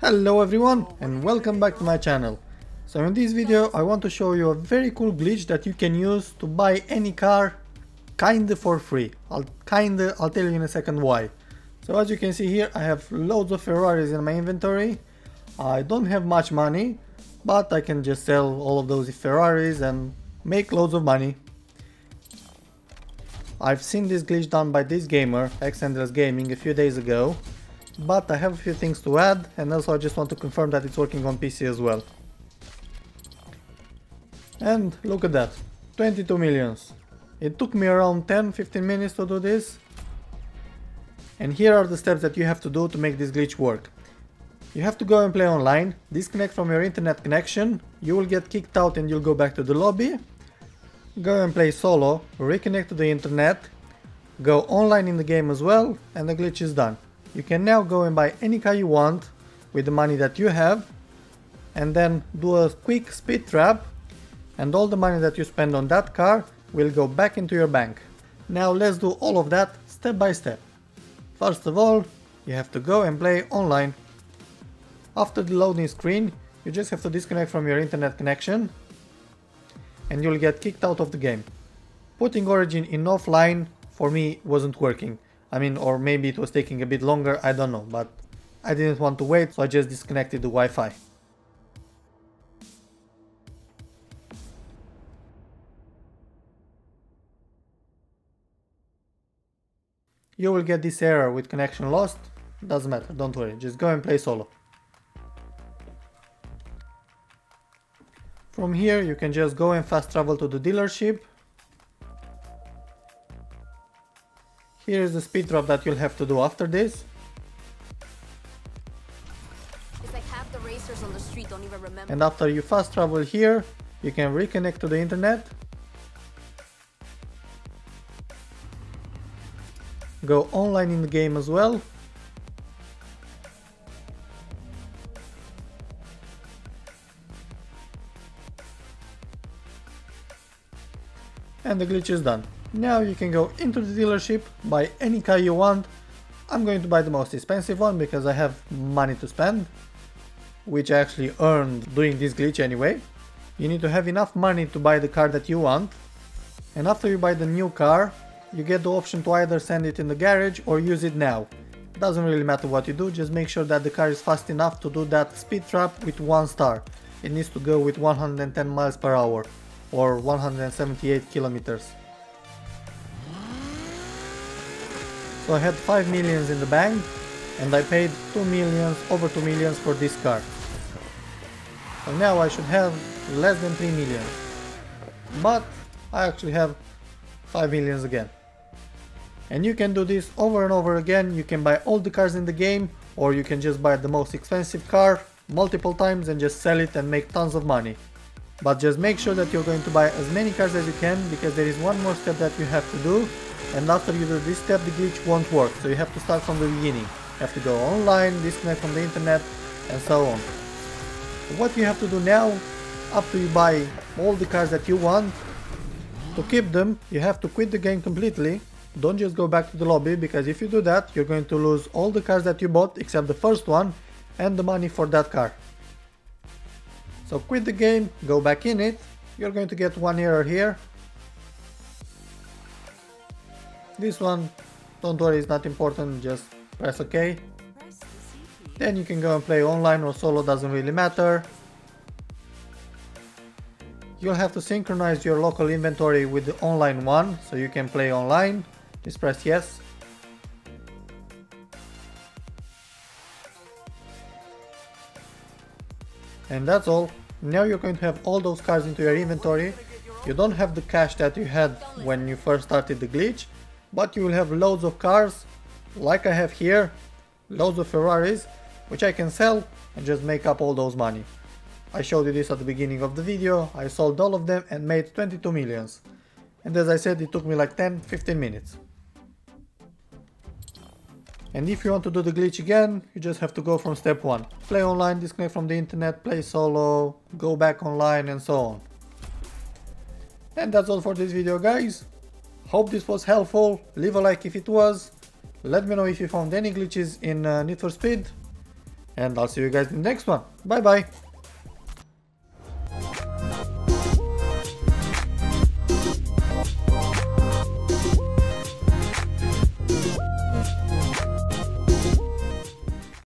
Hello everyone and welcome back to my channel. So in this video I want to show you a very cool glitch that you can use to buy any car kinda for free. I'll kinda, I'll tell you in a second why. So as you can see here I have loads of Ferraris in my inventory. I don't have much money but I can just sell all of those Ferraris and make loads of money. I've seen this glitch done by this gamer, Xendless Gaming, a few days ago but I have a few things to add and also I just want to confirm that it's working on PC as well. And look at that, 22 millions. It took me around 10-15 minutes to do this. And here are the steps that you have to do to make this glitch work. You have to go and play online, disconnect from your internet connection, you will get kicked out and you'll go back to the lobby. Go and play solo, reconnect to the internet, go online in the game as well, and the glitch is done. You can now go and buy any car you want with the money that you have and then do a quick speed trap and all the money that you spend on that car will go back into your bank. Now let's do all of that step by step. First of all, you have to go and play online. After the loading screen, you just have to disconnect from your internet connection and you'll get kicked out of the game. Putting Origin in offline for me wasn't working. I mean, or maybe it was taking a bit longer, I don't know, but I didn't want to wait, so I just disconnected the Wi-Fi. You will get this error with connection lost, doesn't matter, don't worry, just go and play solo. From here you can just go and fast travel to the dealership Here is the speed trap that you'll have to do after this. Like and after you fast travel here, you can reconnect to the internet. Go online in the game as well. And the glitch is done. Now you can go into the dealership, buy any car you want. I'm going to buy the most expensive one because I have money to spend, which I actually earned doing this glitch anyway. You need to have enough money to buy the car that you want. And after you buy the new car, you get the option to either send it in the garage or use it now. Doesn't really matter what you do, just make sure that the car is fast enough to do that speed trap with one star. It needs to go with 110 miles per hour or 178 kilometers. So I had 5 millions in the bank and I paid 2 millions, over 2 millions for this car. So now I should have less than 3 million. But I actually have 5 millions again. And you can do this over and over again, you can buy all the cars in the game or you can just buy the most expensive car multiple times and just sell it and make tons of money. But just make sure that you're going to buy as many cars as you can because there is one more step that you have to do and after you do this step the glitch won't work. So you have to start from the beginning. You have to go online disconnect from the internet and so on. What you have to do now after you buy all the cars that you want to keep them you have to quit the game completely. Don't just go back to the lobby because if you do that you're going to lose all the cars that you bought except the first one and the money for that car so quit the game go back in it. You're going to get one error here This one, don't worry, it's not important, just press OK. Then you can go and play online or solo, doesn't really matter. You'll have to synchronize your local inventory with the online one, so you can play online. Just press yes. And that's all. Now you're going to have all those cards into your inventory. You don't have the cash that you had when you first started the glitch, but you will have loads of cars like I have here loads of Ferraris which I can sell and just make up all those money I showed you this at the beginning of the video I sold all of them and made 22 millions and as I said it took me like 10-15 minutes and if you want to do the glitch again, you just have to go from step 1. Play online, disconnect from the internet, play solo, go back online and so on. And that's all for this video guys. Hope this was helpful, leave a like if it was, let me know if you found any glitches in uh, Need for Speed, And I'll see you guys in the next one. Bye bye.